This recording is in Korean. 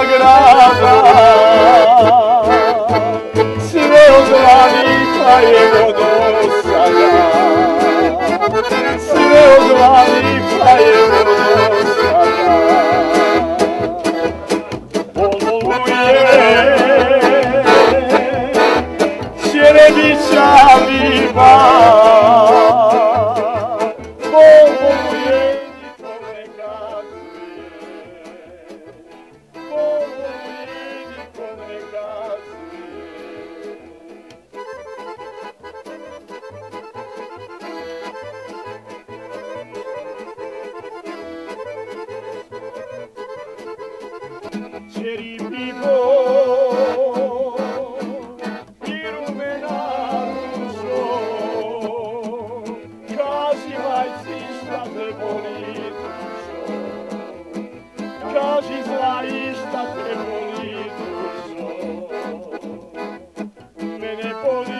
sagrada, si Dios la mi cae. Oh,